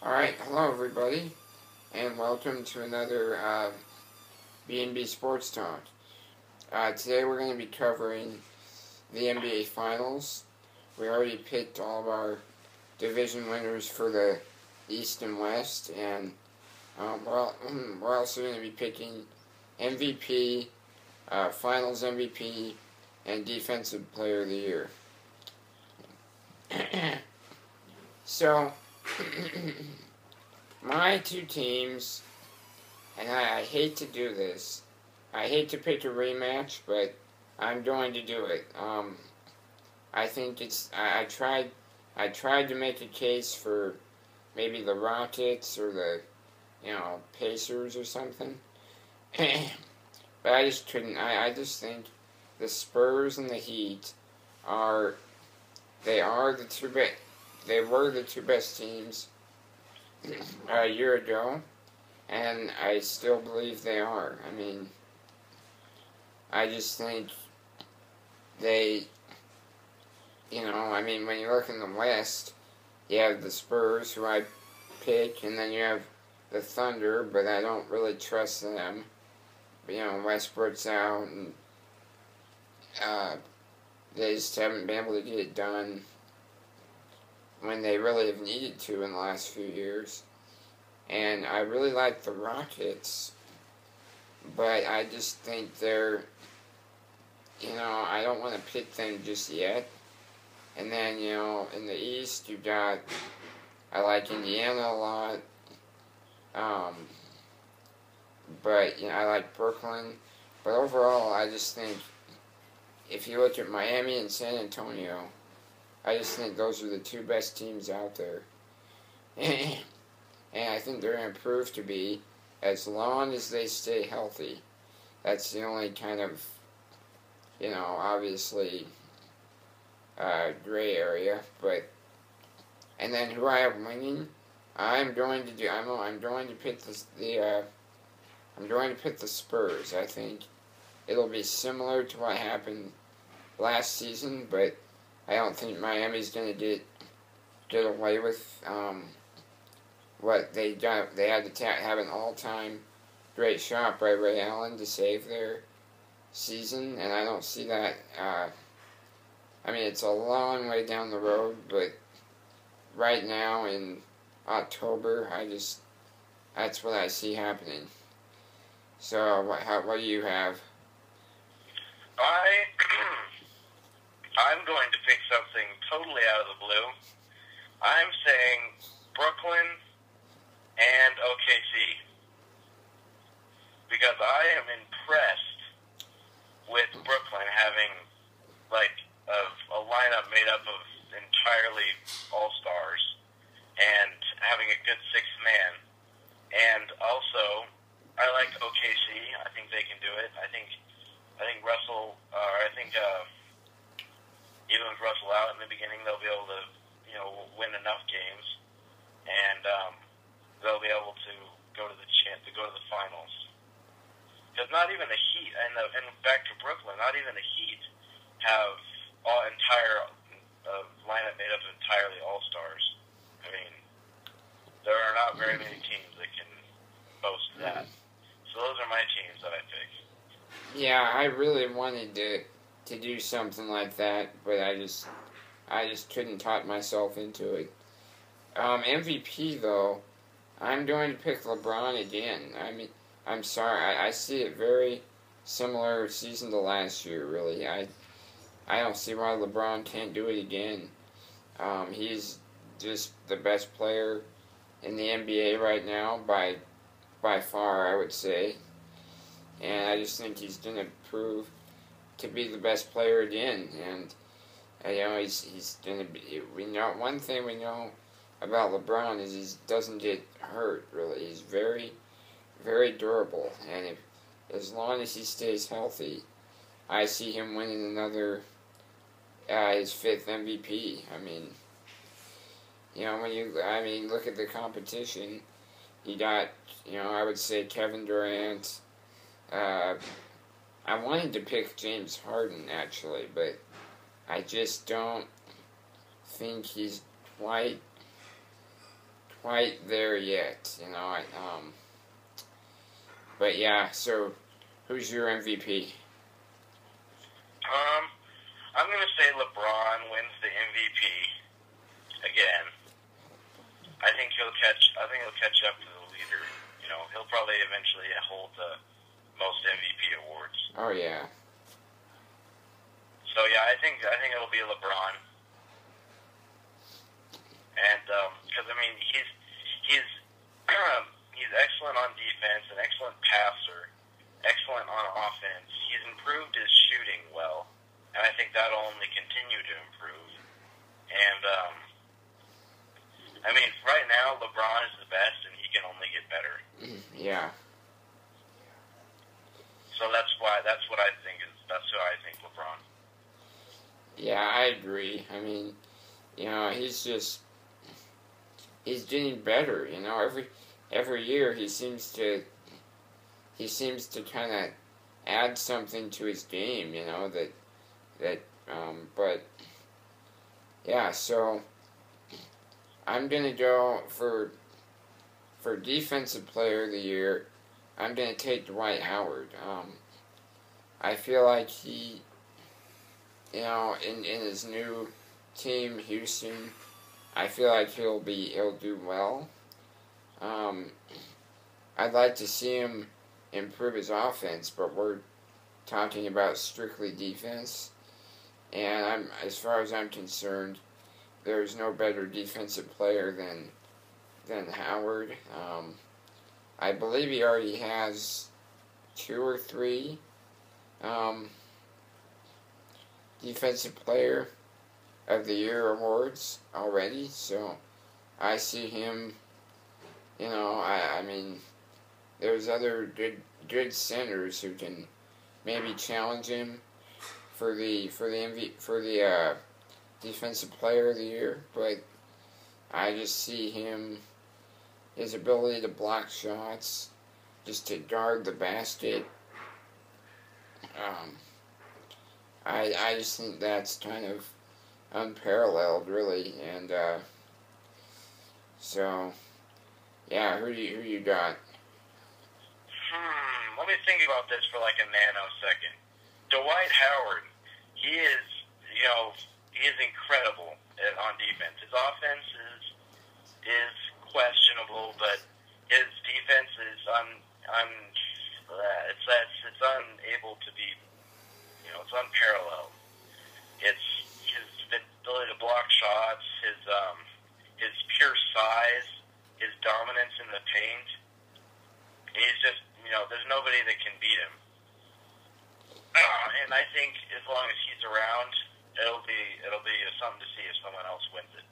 Alright, hello everybody, and welcome to another uh, B&B Sports Talk. Uh, today we're going to be covering the NBA Finals. We already picked all of our division winners for the East and West, and um, we're, we're also going to be picking MVP, uh, Finals MVP, and Defensive Player of the Year. so, my two teams, and I, I, hate to do this, I hate to pick a rematch, but I'm going to do it. Um, I think it's, I, I tried, I tried to make a case for maybe the Rockets or the, you know, Pacers or something. but I just couldn't, I, I just think the Spurs and the Heat are, they are the two best, they were the two best teams a year ago, and I still believe they are. I mean, I just think they, you know, I mean, when you look in the West, you have the Spurs, who I pick, and then you have the Thunder, but I don't really trust them. You know, Westbrook's out, and uh, they just haven't been able to get it done when they really have needed to in the last few years. And I really like the Rockets, but I just think they're, you know, I don't want to pick them just yet. And then, you know, in the East, you've got, I like Indiana a lot. Um, but, you know, I like Brooklyn. But overall, I just think if you look at Miami and San Antonio, I just think those are the two best teams out there. and I think they're going to prove to be as long as they stay healthy. That's the only kind of, you know, obviously uh, gray area. But and then who I have winning, I'm going to do. I'm I'm going to pick the the. Uh, I'm going to pick the Spurs. I think it'll be similar to what happened last season, but I don't think Miami's going to get get away with um, what they got. They had to have an all-time great shot by Ray Allen to save their season, and I don't see that. Uh, I mean, it's a long way down the road, but right now in October, I just that's what I see happening. So, what how, what do you have? I I'm going to pick something totally out of the blue. I'm saying Brooklyn and OKC. Because I am impressed with Brooklyn having, like, a, a lineup made up of entirely all stars and having a good sixth man. And also, I like OKC. I think they can do it. I think Russell, or uh, I think, uh, even with Russell out in the beginning, they'll be able to, you know, win enough games, and um, they'll be able to go to the chance to go to the finals. Because not even the Heat, and, the, and back to Brooklyn, not even the Heat have all entire uh, lineup made up of entirely all stars. I mean, there are not very many teams that can boast that. So those are my teams that I pick. Yeah, I really wanted to to do something like that, but I just I just couldn't talk myself into it. Um, MVP though, I'm going to pick LeBron again. I mean, I'm sorry, I, I see it very similar season to last year. Really, I I don't see why LeBron can't do it again. Um, he's just the best player in the NBA right now by by far, I would say. And I just think he's going to prove to be the best player again. And you know he's he's gonna be. We know one thing we know about LeBron is he doesn't get hurt. Really, he's very very durable, and if as long as he stays healthy, I see him winning another uh, his fifth MVP. I mean, you know when you I mean look at the competition. He got you know I would say Kevin Durant. Uh, I wanted to pick James Harden actually, but I just don't think he's quite quite there yet. You know, I, um, but yeah. So, who's your MVP? Um, I'm gonna say LeBron wins the MVP again. I think he'll catch. I think he'll catch up to the leader. You know, he'll probably eventually hold the most MVP awards. Oh yeah. So yeah, I think I think it'll be LeBron. And because um, I mean he's he's he's excellent on defense, an excellent passer, excellent on offense. He's improved his shooting well, and I think that'll only continue to improve. And um, I mean, right now LeBron is the best, and he can only get better. Yeah. So that's why that's what I think is that's who I think LeBron. Yeah, I agree. I mean, you know, he's just he's getting better. You know, every every year he seems to he seems to kind of add something to his game. You know that that um, but yeah. So I'm gonna go for for defensive player of the year. I'm gonna take Dwight Howard. Um, I feel like he, you know, in in his new team, Houston, I feel like he'll be he'll do well. Um, I'd like to see him improve his offense, but we're talking about strictly defense. And I'm as far as I'm concerned, there's no better defensive player than than Howard. Um, I believe he already has two or three um, defensive player of the year awards already. So I see him. You know, I I mean, there's other good good centers who can maybe challenge him for the for the MV, for the uh, defensive player of the year, but I just see him his ability to block shots, just to guard the basket. Um, I I just think that's kind of unparalleled, really, and uh, so yeah, who do you, who you got? Hmm, let me think about this for like a nanosecond. Dwight Howard, he is, you know, he is incredible at, on defense. His offense is is questionable, but his defense is un, un uh, it's, it's it's unable to be, you know, it's unparalleled. It's his ability to block shots, his um, his pure size, his dominance in the paint. He's just, you know, there's nobody that can beat him. And I think as long as he's around, it'll be it'll be something to see if someone else wins it.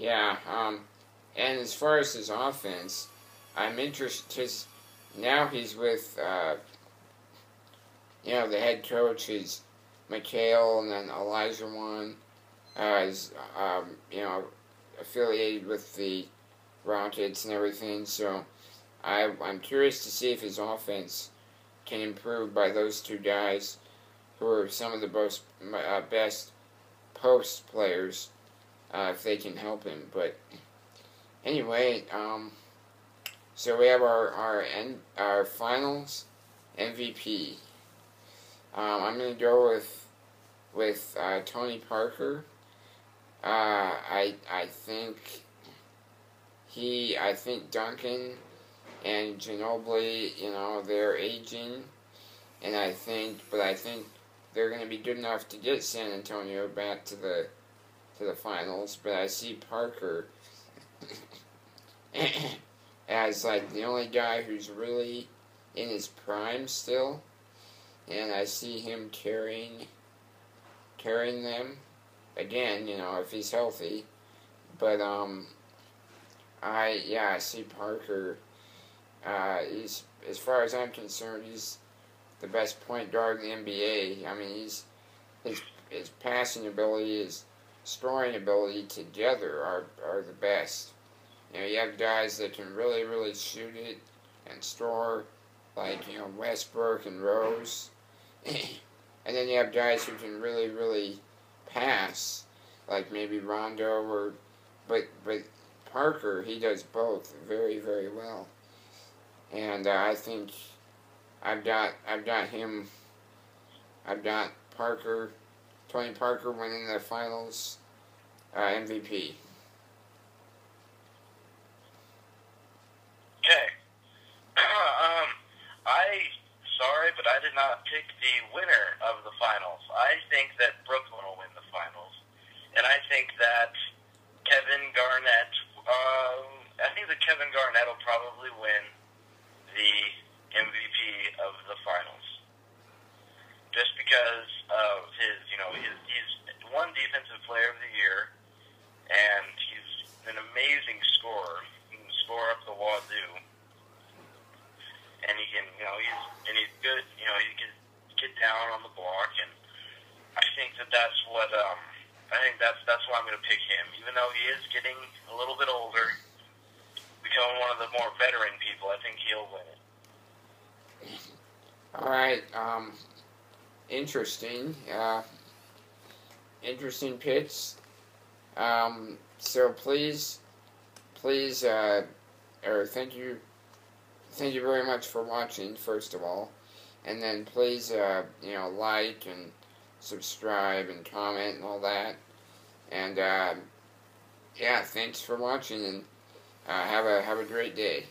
Yeah, um, and as far as his offense, I'm interested. Now he's with, uh, you know, the head coach is McHale, and then Olajuwon uh, is, um, you know, affiliated with the Rockets and everything. So I, I'm curious to see if his offense can improve by those two guys, who are some of the most uh, best post players, uh, if they can help him. But anyway, um, so we have our our end, our finals MVP. Um, I'm gonna go with with uh, Tony Parker. Uh, I I think he I think Duncan and Ginobili, you know, they're aging, and I think, but I think they're going to be good enough to get San Antonio back to the to the finals. But I see Parker as like the only guy who's really in his prime still, and I see him carrying carrying them again. You know, if he's healthy, but um, I yeah I see Parker. Uh, he's as far as I'm concerned, he's the best point guard in the NBA. I mean, he's his his passing ability, his scoring ability together are are the best. You know, you have guys that can really, really shoot it and score, like, you know, Westbrook and Rose. and then you have guys who can really, really pass, like maybe Rondo or, but, but Parker, he does both very, very well. And uh, I think I've got I've got him. I've got Parker, Tony Parker winning the finals uh, MVP. Okay. um, I sorry, but I did not pick the winner of the finals. I think that Brooklyn will win the finals, and I think that Kevin Garnett. Um, I think that Kevin Garnett will probably win the MVP of the finals, just because of his. You know, his, he's won defensive player of the year, and he's an amazing scorer. He can score up the wazoo and he can, you know, he's and he's good. You know, he can get down on the block, and I think that that's what um, I think that's that's why I'm going to pick him. Even though he is getting a little bit older, becoming one of the more veteran people, I think he'll win it. All right. Um, interesting. Uh, interesting picks. Um, so please, please, uh, or thank you thank you very much for watching, first of all. And then please, uh, you know, like and subscribe and comment and all that. And, uh, yeah, thanks for watching and uh, have a have a great day.